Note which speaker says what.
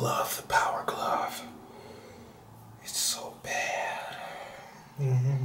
Speaker 1: love the power glove. It's so bad. Mm -hmm.